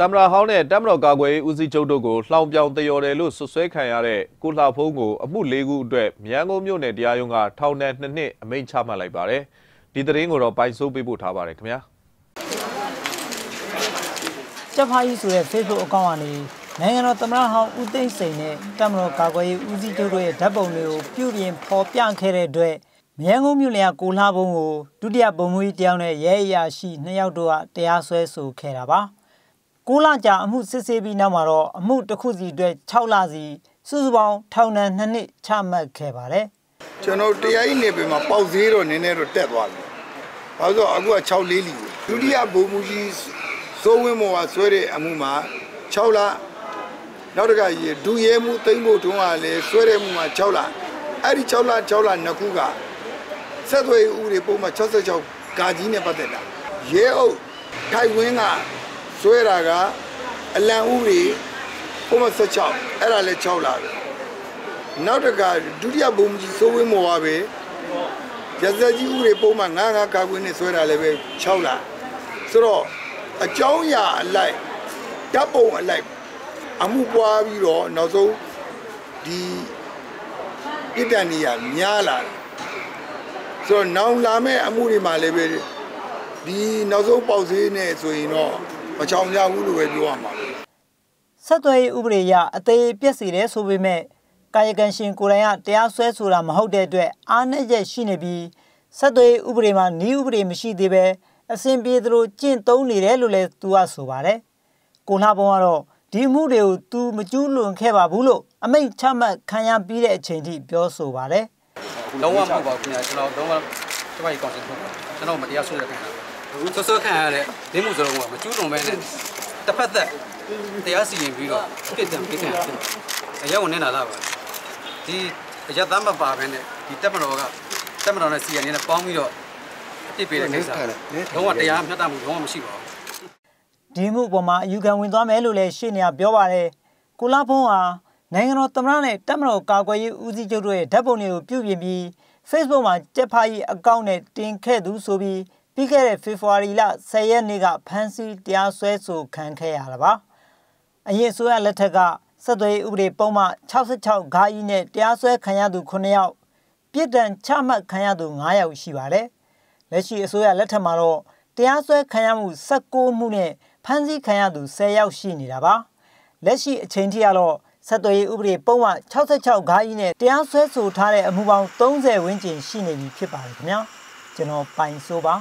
တမရာဟောင်းနဲ့တမတော်ကာကွယ်ရေးဦးစီးချုပ်တို့ကိုလှောင်ပြောင်တယော်တယ်လို့ဆွဆွဲခံရတဲ့ကိုလှဖုံးကိုအမှု၄ခုအတွက်မြန်ကုန်မြို့နယ်တရားရုံးကထောင်ဒဏ်2နှစ်အမိန့်ချမှတ်လိုက်ပါတယ်။ဒီသတင်းကိုတော့ပိုင်စိုးပေးပို့ထားပါတယ်ခင်ဗျာ။ကျဖာကြီးဆိုတဲ့ Facebook အကောင့်ကနေနိုင်ငံတော်သမ္မတဟောင်းဦးသိန်းစိန်နဲ့တမတော်ကာကွယ်ရေးဦးစီးချုပ်တို့ရဲ့ဓာတ်ပုံတွေကိုပြုပြင်ဖော်ပြခဲ့တဲ့အတွက်မြန်ကုန်မြို့လျာကိုလှဖုံးကိုဒုတိယပုံမွေးတယောက်နဲ့ရဲအရာရှိနှစ်ယောက်တို့ကတရားစွဲဆိုခဲ့တာပါ။ 9လကြာအမှုစစ်ဆေးပြီးနောက်မှာတော့အမှုတစ်ခုစီအတွက်6လစီစုစုပေါင်းထောင်ဒဏ်2နှစ်ချမှတ်ခဲ့ပါတယ်ကျွန်တော်တရားရေးနေပင်မှာပေါက်သေးတော့နည်းနည်းတော့တက်သွားပြီ။ဘာလို့အခုက6လေးလီဒုတိယဘုံမူကြီးစိုးဝင်းမော်ကဆွဲတဲ့အမှုမှာ6လနောက်တကရေဒူရဲမှုသိမ့်ဖို့တုန်းကလည်းဆွဲတဲ့မှုမှာ6လအဲ့ဒီ6လ6လနှစ်ခုကဆက်သွယ်ဥပဒေပုံမှာ66ကာကြီးနဲ့ပတ်သက်တာရဲအုပ်ထိုင်ဝင်းက ဆွဲတာကအလံဥတွေပုံမ16အဲ့ဒါလည်း6လာပဲနောက်တကဒုတိယဘုံကြီးစိုးဝင်းမော်ပါပဲရဇက်ကြီးဥတွေပုံမှန်95ကာကွင်းနဲ့ဆွဲတာလည်းပဲ6လာဆိုတော့အကြောင်းအရာအလိုက်တပ်ပုံအလိုက်အမှုပွားပြီးတော့နောက်ဆုံးဒီဣတန်နေရများလာတယ်ဆိုတော့နောင်လာမဲ့အမှုတွေမှာလည်းပဲ ဒီနောက်ဆုံးပေါက်ဈေးနဲ့ဆိုရင်တော့မချောင်ကြဘူးလို့ပဲပြောရမှာဆက်သွယ်ရေးဥပဒေအရအသေးပြက်စီတယ်ဆိုပေမဲ့ကာယကံရှင်ကိုယ်တိုင်ကတရားစွဲဆိုတာမဟုတ်တဲ့အတွက်အားနည်းချက်ရှိနေပြီးဆက်သွယ်ရေးဥပဒေမှာဤဥပဒေမရှိသေးပဲအစဉ်ပြေသလိုကျင့်သုံးနေတယ်လို့လည်းသူကဆိုပါတယ်ကိုလှဘုံကတော့ဒီမှုတွေကိုသူမကျူးလွန်ခဲ့ပါဘူးလို့အမိန့်ချမှတ်ခံရပြီးတဲ့အချိန်ထိပြောဆိုပါတယ်လုံးဝမဟုတ်ပါဘူးခင်ဗျာကျွန်တော်လုံးဝကျွန်တော်ကောင်စင်ထုတ်ပါကျွန်တော်မတရားဆွဲတဲ့ခ င်ဗျာဆွဆွခံရတဲ့ဒင်းမှုစလုံးကမကျူးလွန်ပဲနဲ့တစ်ဖက်သက်တရားစီရင်ပြီးတော့ပြစ်ဒဏ်ပေးခံရတယ်အရောက်ဝင်နေတာလားပါဒီအရသမပါပဲနဲ့ဒီတက်မတော်ကတက်မတော်နဲ့စီရင်နဲ့ပေါင်းပြီးတော့ပြစ်ပေးတဲ့ကိစ္စလုံးဝတရားမျှတမှုလုံးဝမရှိပါဘူးဒီမှုပေါ်မှာအယူခံဝင်သွားမယ်လို့လည်းရှင်းနေပြောပါတယ်ကိုလာဖုံးဟာနိုင်ငံတော်သမ္မတနဲ့တက်မတော်ကာကွယ်ရေးဦးစီးချုပ်တို့ရဲ့ဓာတ်ပုံတွေကိုပြုပြင်ပြီး Facebook မှာကြက်ဖားကြီးအကောင့်နဲ့တင်ခဲ့သူဆိုပြီး ပြီးခဲ့တဲ့ဖေဖော်ဝါရီလ10ရက်နေ့ကဖမ်းဆီးတရားစွဲဆိုခံခဲ့ရတာပါအရင်ဆိုရလက်ထက်ကဆက်သွယ်ဥပဒေပုံမှ66ဂါကြီးနဲ့တရားစွဲခံရသူ9ယောက်ပြစ်ဒဏ်ချမှတ်ခံရသူ9ယောက်ရှိပါတယ်လက်ရှိအစိုးရလက်ထက်မှာတော့တရားစွဲခံရမှု16မှုနဲ့ဖမ်းဆီးခံရသူ10ယောက်ရှိနေတာပါလက်ရှိအချိန်ထိကတော့ဆက်သွယ်ရေးဥပဒေပုံမှ66ဂါကြီးနဲ့တရားစွဲဆိုထားတဲ့အမှုပေါင်း30ဝန်းကျင်ရှိနေပြီဖြစ်ပါတယ်ခင်ဗျာကျွန်တော်ပိုင်ဆိုပါ